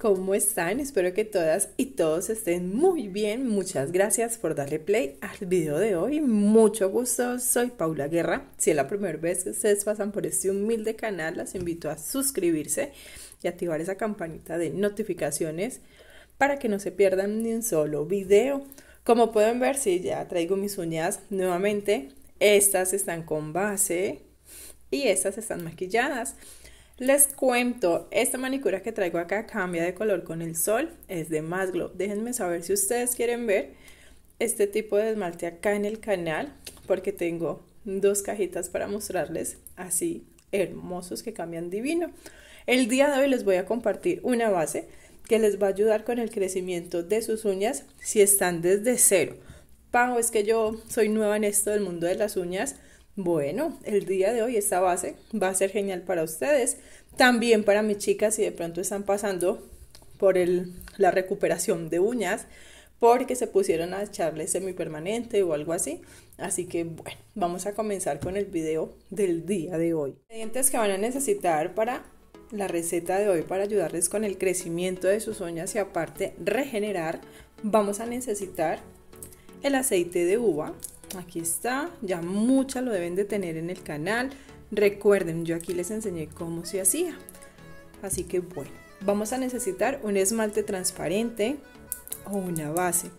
¿cómo están? Espero que todas y todos estén muy bien. Muchas gracias por darle play al video de hoy. Mucho gusto, soy Paula Guerra. Si es la primera vez que ustedes pasan por este humilde canal, las invito a suscribirse y activar esa campanita de notificaciones para que no se pierdan ni un solo video. Como pueden ver, si ya traigo mis uñas nuevamente. Estas están con base y estas están maquilladas. Les cuento, esta manicura que traigo acá cambia de color con el sol, es de Más. Déjenme saber si ustedes quieren ver este tipo de esmalte acá en el canal, porque tengo dos cajitas para mostrarles así hermosos que cambian divino. El día de hoy les voy a compartir una base que les va a ayudar con el crecimiento de sus uñas si están desde cero. Pau, es que yo soy nueva en esto del mundo de las uñas bueno, el día de hoy esta base va a ser genial para ustedes, también para mis chicas si de pronto están pasando por el, la recuperación de uñas, porque se pusieron a echarle semipermanente o algo así. Así que bueno, vamos a comenzar con el video del día de hoy. Ingredientes que van a necesitar para la receta de hoy para ayudarles con el crecimiento de sus uñas y aparte regenerar, vamos a necesitar el aceite de uva, aquí está, ya muchas lo deben de tener en el canal. Recuerden, yo aquí les enseñé cómo se hacía. Así que bueno, vamos a necesitar un esmalte transparente o una base,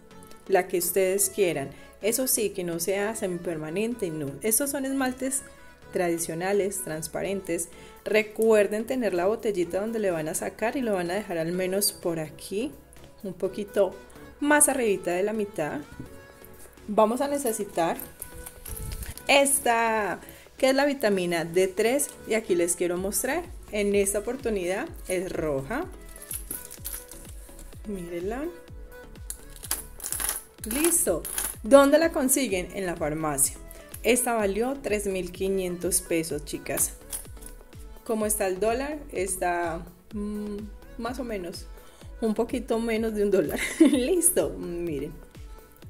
la que ustedes quieran. Eso sí, que no sea semipermanente, no. Estos son esmaltes tradicionales, transparentes. Recuerden tener la botellita donde le van a sacar y lo van a dejar al menos por aquí, un poquito más arribita de la mitad vamos a necesitar esta, que es la vitamina D3 y aquí les quiero mostrar. En esta oportunidad es roja. Mírenla. Listo. ¿Dónde la consiguen? En la farmacia. Esta valió 3.500 pesos, chicas. ¿Cómo está el dólar? Está mm, más o menos, un poquito menos de un dólar. Listo, miren.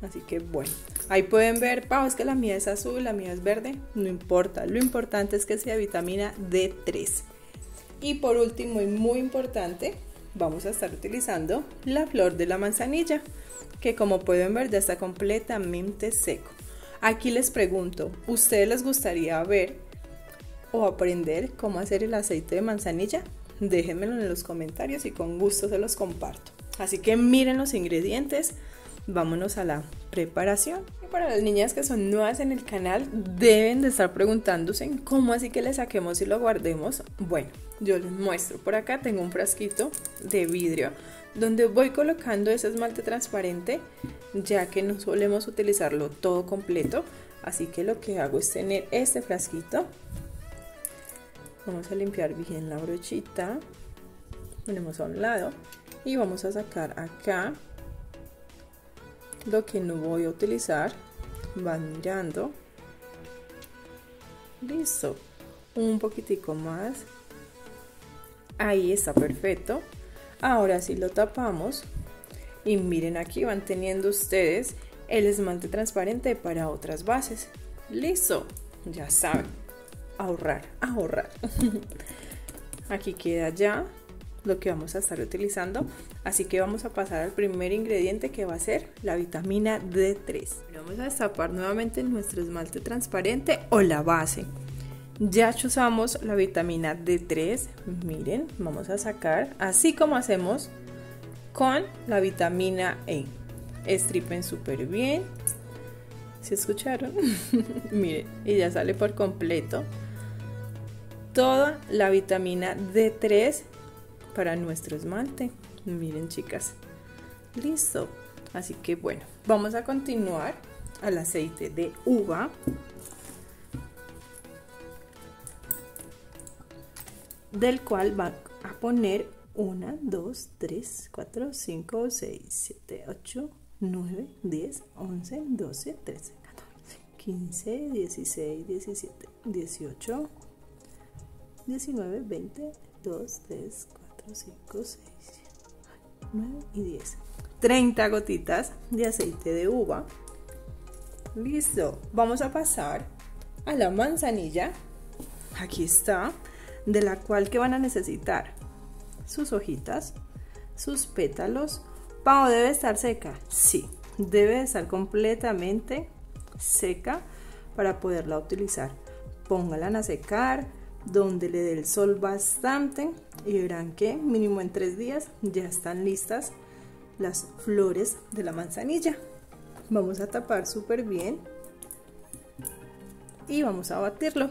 Así que bueno, ahí pueden ver, Pau, es que la mía es azul, la mía es verde, no importa, lo importante es que sea vitamina D3. Y por último y muy importante, vamos a estar utilizando la flor de la manzanilla, que como pueden ver ya está completamente seco. Aquí les pregunto, ¿ustedes les gustaría ver o aprender cómo hacer el aceite de manzanilla? Déjenmelo en los comentarios y con gusto se los comparto. Así que miren los ingredientes vámonos a la preparación. Y para las niñas que son nuevas en el canal, deben de estar preguntándose cómo así que le saquemos y lo guardemos. Bueno, yo les muestro. Por acá tengo un frasquito de vidrio donde voy colocando ese esmalte transparente, ya que no solemos utilizarlo todo completo. Así que lo que hago es tener este frasquito. Vamos a limpiar bien la brochita. Ponemos a un lado y vamos a sacar acá lo que no voy a utilizar. Van mirando. Listo. Un poquitico más. Ahí está perfecto. Ahora sí lo tapamos. Y miren aquí van teniendo ustedes el esmalte transparente para otras bases. Listo. Ya saben. Ahorrar ahorrar. Aquí queda ya lo que vamos a estar utilizando. Así que vamos a pasar al primer ingrediente que va a ser la vitamina D3. Vamos a destapar nuevamente nuestro esmalte transparente o la base. Ya usamos la vitamina D3. Miren, vamos a sacar así como hacemos con la vitamina E. Estripen súper bien. ¿Se escucharon? Miren, y ya sale por completo toda la vitamina D3 para nuestro esmalte. Miren chicas, listo. Así que bueno, vamos a continuar al aceite de uva. Del cual va a poner 1, 2, 3, 4, 5, 6, 7, 8, 9, 10, 11, 12, 13, 14, 15, 16, 17, 18, 19, 20, 2, 3, 4. 5, 6, 9 y 10. 30 gotitas de aceite de uva. Listo. Vamos a pasar a la manzanilla. Aquí está. De la cual que van a necesitar sus hojitas. sus pétalos. Pau, ¿debe estar seca? Sí, debe estar completamente seca para poderla utilizar. Póngala a secar donde le dé el sol bastante y verán que mínimo en tres días ya están listas las flores de la manzanilla. Vamos a tapar súper bien y vamos a batirlo.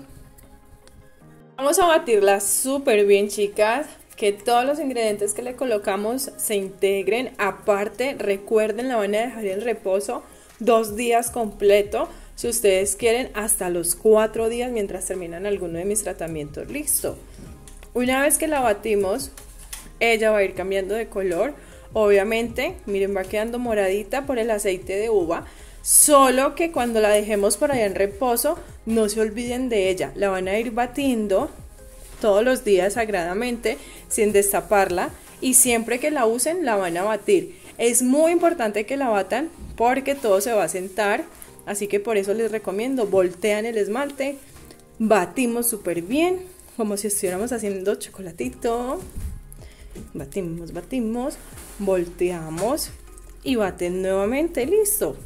Vamos a batirla súper bien chicas, que todos los ingredientes que le colocamos se integren. Aparte, recuerden, la van a dejar en reposo dos días completo. Si ustedes quieren, hasta los cuatro días mientras terminan alguno de mis tratamientos. Listo. Una vez que la batimos, ella va a ir cambiando de color. Obviamente, miren, va quedando moradita por el aceite de uva. Solo que cuando la dejemos por allá en reposo, no se olviden de ella. La van a ir batiendo todos los días sagradamente sin destaparla y siempre que la usen la van a batir. Es muy importante que la batan porque todo se va a sentar, así que por eso les recomiendo voltean el esmalte, batimos súper bien, como si estuviéramos haciendo chocolatito. Batimos, batimos, volteamos y baten nuevamente, listo.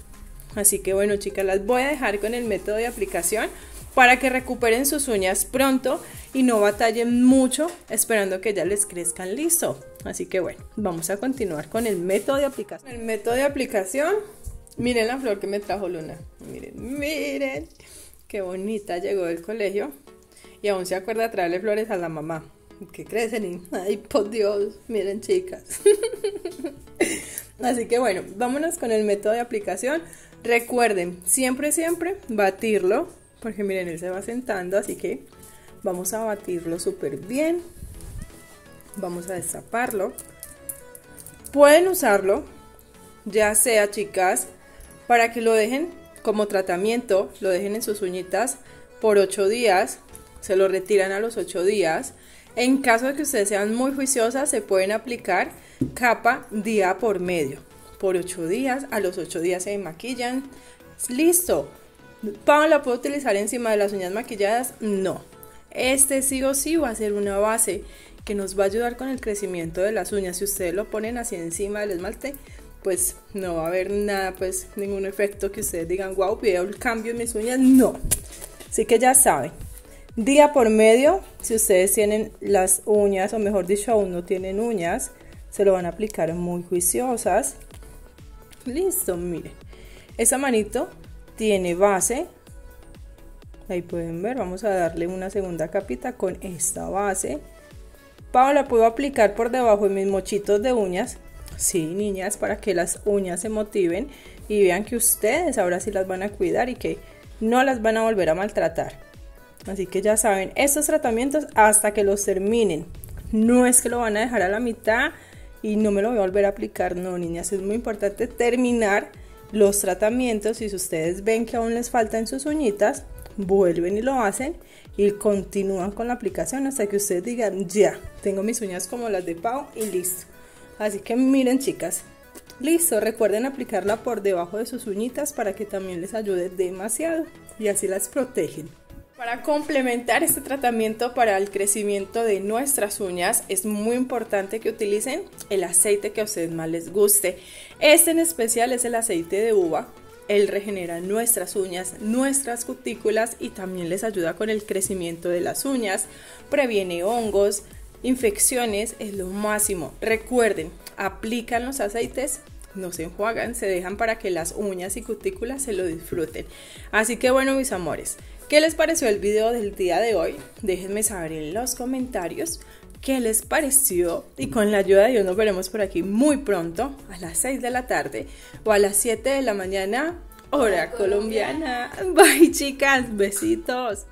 Así que bueno chicas, las voy a dejar con el método de aplicación para que recuperen sus uñas pronto y no batallen mucho esperando que ya les crezcan listo. Así que bueno, vamos a continuar con el método de aplicación. El método de aplicación, miren la flor que me trajo Luna. Miren, miren, qué bonita llegó del colegio y aún se acuerda de traerle flores a la mamá. Que crecen y, ay, por Dios, miren chicas. Así que bueno, vámonos con el método de aplicación. Recuerden, siempre, siempre batirlo, porque miren, él se va sentando, así que vamos a batirlo súper bien. Vamos a destaparlo. Pueden usarlo, ya sea chicas, para que lo dejen como tratamiento, lo dejen en sus uñitas por 8 días, se lo retiran a los 8 días. En caso de que ustedes sean muy juiciosas, se pueden aplicar capa día por medio por 8 días. A los 8 días se maquillan. Listo. ¿Pau la puedo utilizar encima de las uñas maquilladas? No. Este sí o sí va a ser una base que nos va a ayudar con el crecimiento de las uñas. Si ustedes lo ponen así encima del esmalte, pues no va a haber nada, pues ningún efecto que ustedes digan, wow, veo el cambio en mis uñas. No. Así que ya saben. Día por medio, si ustedes tienen las uñas, o mejor dicho, aún no tienen uñas, se lo van a aplicar muy juiciosas. Listo, mire. Esa manito tiene base. Ahí pueden ver, vamos a darle una segunda capita con esta base. la puedo aplicar por debajo de mis mochitos de uñas. Sí, niñas, para que las uñas se motiven y vean que ustedes ahora sí las van a cuidar y que no las van a volver a maltratar. Así que ya saben, estos tratamientos hasta que los terminen. No es que lo van a dejar a la mitad y no me lo voy a volver a aplicar. No, niñas, es muy importante terminar los tratamientos. Y si ustedes ven que aún les falta en sus uñitas, vuelven y lo hacen y continúan con la aplicación hasta que ustedes digan, ya, tengo mis uñas como las de Pau y listo. Así que miren, chicas, listo. Recuerden aplicarla por debajo de sus uñitas para que también les ayude demasiado y así las protegen. Para complementar este tratamiento para el crecimiento de nuestras uñas es muy importante que utilicen el aceite que a ustedes más les guste. Este en especial es el aceite de uva. Él regenera nuestras uñas, nuestras cutículas y también les ayuda con el crecimiento de las uñas, previene hongos, infecciones, es lo máximo. Recuerden, aplican los aceites no se enjuagan, se dejan para que las uñas y cutículas se lo disfruten. Así que bueno, mis amores, ¿Qué les pareció el video del día de hoy? Déjenme saber en los comentarios qué les pareció y con la ayuda de Dios nos veremos por aquí muy pronto a las 6 de la tarde o a las 7 de la mañana hora colombiana. Bye chicas, besitos.